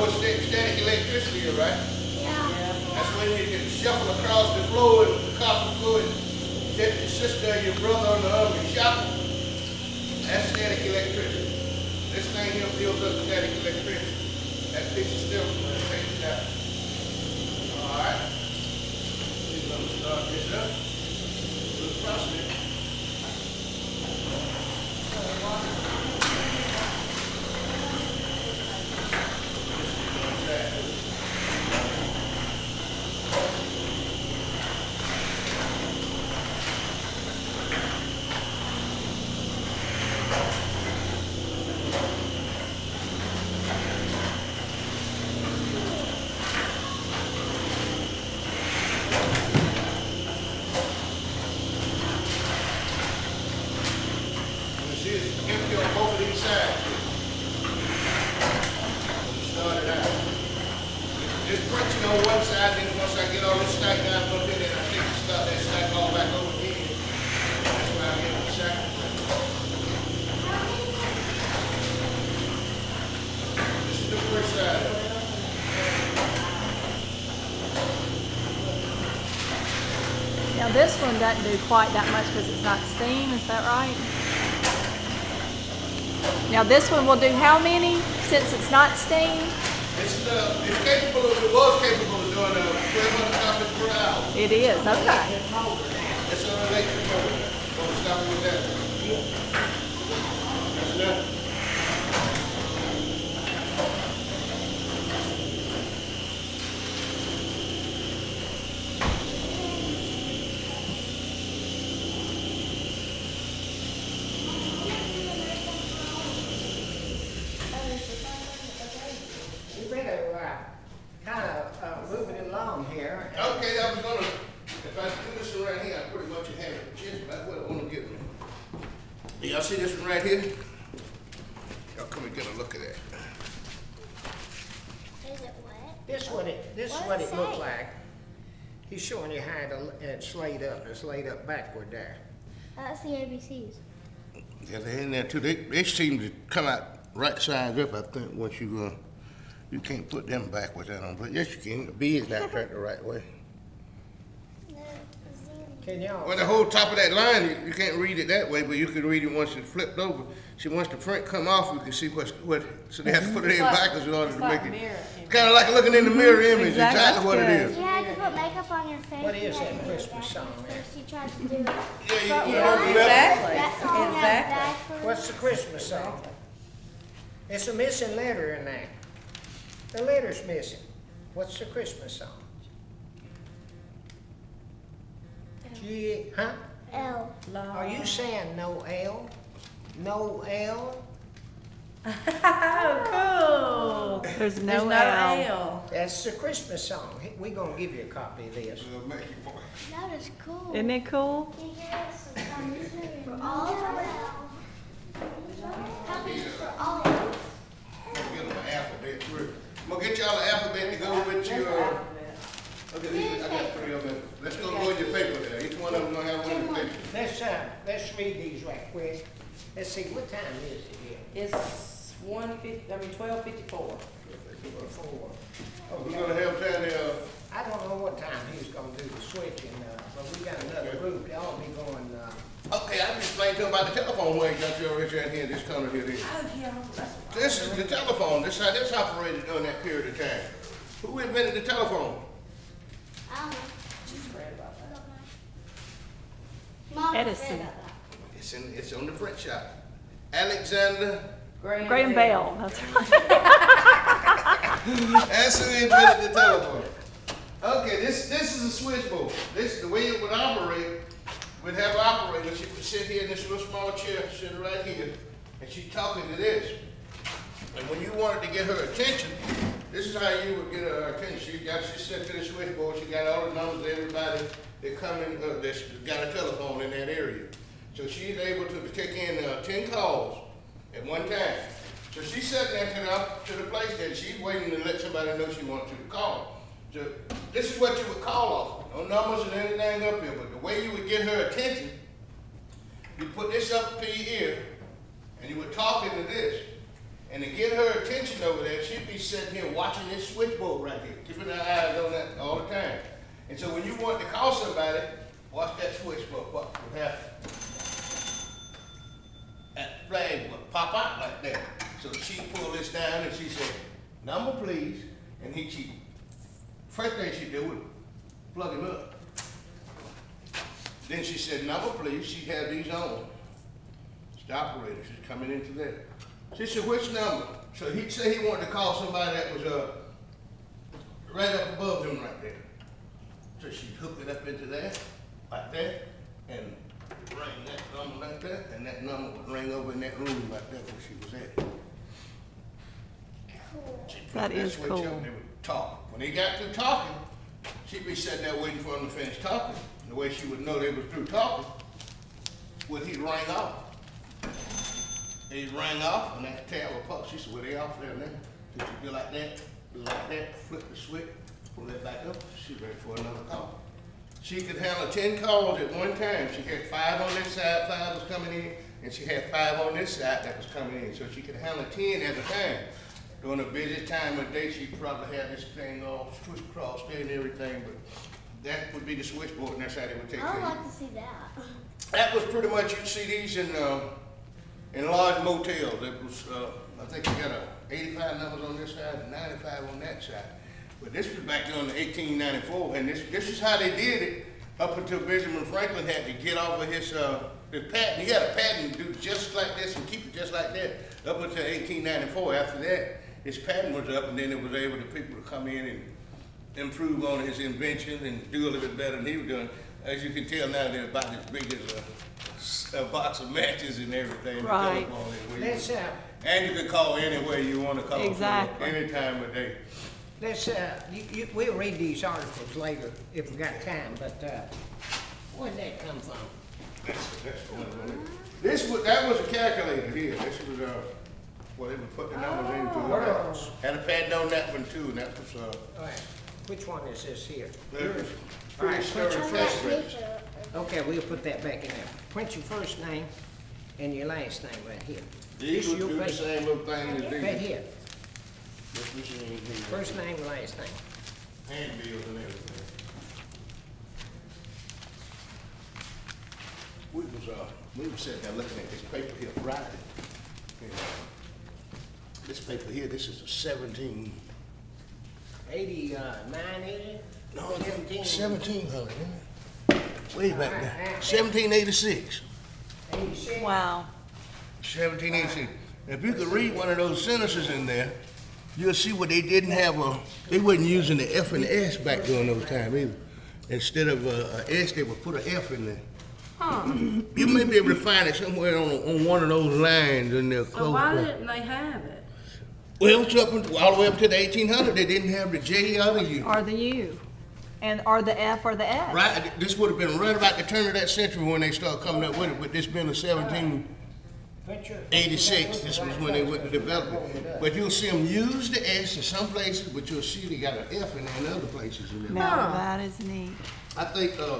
more sta- static electricity here, right? Yeah. That's when you can shuffle across the floor and the copper and take your sister or your brother on the arm and shop. That's static electricity. This thing here builds up static electricity. That piece of steel takes it out. All right. We're gonna start this up. The process. You see it's empty on both of these sides. When you start it out. Just punching on one side, then once I get all this stack down up in there, I think to start that stack all back over again. That's why I get the second one. This is the first side. Now this one doesn't do quite that much because it's not steam, is that right? Now this one will do how many since it's not steam? It's, uh, it's capable of, it was capable of doing, uh, twelve hundred copies per hour. It is, okay. It's an electric motor. Gonna stop with that. That's enough. You better, uh, kind of, uh, move it along here. Okay, I was gonna, if I do this one right here, I pretty much have it, just about what I wanna get. Y'all see this one right here? Y'all come and get a look at that. Is it wet? This what it, this What what does it it looked like. He's showing you how to, it's laid up, it's laid up backward there. That's the ABCs. Yeah, they're in there too. They, they seem to come out right sides up, I think, once you, uh, you can't put them back with that on, but yes, you can. The B is not turned the right way. The Can y'all? Well, the whole top of that line, you, you can't read it that way, but you can read it once it's flipped over. See, once the front come off, you can see what's, what, so they have to put it in like- backwards in order it's to like make it. mirror Kinda like looking in the mirror image, Exactly. exactly what it That's is. You had to put makeup on your face. What you is had that to do it Christmas song backwards there? First, you tried to do it. Yeah, you, But you why? don't? Exactly. That song Exactly. What's the Christmas song? It's a missing letter in there. The letter's missing. What's the Christmas song? G, huh? L. Are you saying no L? No L? Oh, cool. There's There's no no L. L. That's the Christmas song. We're gonna give you a copy of this. It'll make you boy. That is cool. Isn't it cool? Can you give us some for all of them? For all of them. I'm gonna get them an alphabet through. I'm gonna get y'all an alphabet to go with your, okay, I got three of them. Let's go go in your paper there. Each one of them gonna have one of the pictures. Let's, uh, let's read these right quick. Let's see, what time is it here? It's one fifty, I mean twelve fifty-four. Four. We're gonna have time to, uh, I don't know what time he's gonna do the switching, uh, but we got another group, they all be going, uh, okay, I can explain to them about the telephone where you got your rich right here, this corner here, this. Oh, yeah, that's. This is the telephone, this how this operated during that period of time. Who invented the telephone? I don't know. Just read about that. Mom Edison. said about that. It's in, it's on the print shop. Alexander, Graham Bell, that's right. that's who invented the telephone. Okay, this, this is a switchboard. This, is the way it would operate, we'd have an operator, she would sit here in this little small chair, sit right here, and she's talking to this. And when you wanted to get her attention, this is how you would get her attention. She got, she sat to the switchboard, she got all the numbers of everybody that come in, uh, that's got a telephone in that area. So she's able to take in, uh, ten calls at one time. So she's sitting there to the, to the place that she's waiting to let somebody know she wants you to call. So this is what you would call off, no numbers and anything up here, but the way you would get her attention, you put this up to your ear, and you would talk into this. And to get her attention over there, she'd be sitting here watching this switchboard right here, keeping her eyes on that all the time. And so when you want to call somebody, watch that switchboard, what would happen? That flag would pop out like that. So she pulled this down and she said, number please, and he, she, first thing she did was plug him up. Then she said, number please, she had these on. The operator, she's coming into there. She said, which number? So he said he wanted to call somebody that was, uh, right up above him right there. So she hooked it up into there, like that, and rang that number like that, and that number would ring over in that room like that where she was at. She'd That is up cool. and They would talk. When they got through talking, she'd be sitting there waiting for him to finish talking. And the way she would know they was through talking, would he ring off. He rang off, and that tail would pop. She said, well, they off there now. Did you go like that, like that, flip the switch, pull it back up, she's ready for another call. She could handle ten calls at one time. She had five on this side, five was coming in, and she had five on this side that was coming in. So she could handle ten at a time. During a busy time of day, she probably had this thing all switch crossed and everything, but that would be the switchboard, and that's how they would take it. I'd like to see that. that was pretty much, you'd see these in, uh, in large motels. It was, uh, I think you got a eighty-five numbers on this side and ninety-five on that side. But this was back in eighteen ninety-four, and this, this is how they did it up until Benjamin Franklin had to get off of his, uh, his patent. He had a patent do just like this and keep it just like that up until eighteen ninety-four. After that, his patent was up, and then it was able to people to come in and improve on his invention and do a little bit better than he was doing. As you can tell now, they're about as big as a, s- a box of matches and everything. Right. telephone is where Let's, uh, And you can call anywhere you wanna call. from, Exactly. Any time of day. let's, uh, you, you, we'll read these articles later if we got time, but, uh, where'd that come from? That's, that's one. This was, that was a calculator here. This was, uh, where they would put the numbers into. Oh. Had a pad on that one too, and that was, uh, All right, which one is this here? was All pretty put your On press that register. picture. Okay, we'll put that back in there. Print your first name and your last name right here. These your do the same little thing as these. machine here. first name, last name. handbills and everything. We was, uh, we was sitting there looking at this paper here Friday. And, uh, This paper here, this is a seventeen, Eighty-nine, uh, is it? no, Seventeen. seventeen hundred. Way back there, seventeen eighty-six. Eighty-six. Wow. Seventeen eighty-six. If you could read one of those sentences in there, you'll see what they didn't have a, they wasn't using the F and the S back during those times either. Instead of a, a S, they would put an F in there. Huh. You may be able to find it somewhere on, on one of those lines in there So why didn't they have it? Well, it's up, all the way up to the eighteen hundred, they didn't have the J or the U. Or the U. And, or the F or the S. Right, this would have been right about the turn of that century when they started coming up with it, but this being a seventeen Put your- eighty-six, this was when they went to develop it. But you'll see them use the S in some places, but you'll see they got an F in there in other places. in. Now, that is neat. I think, uh,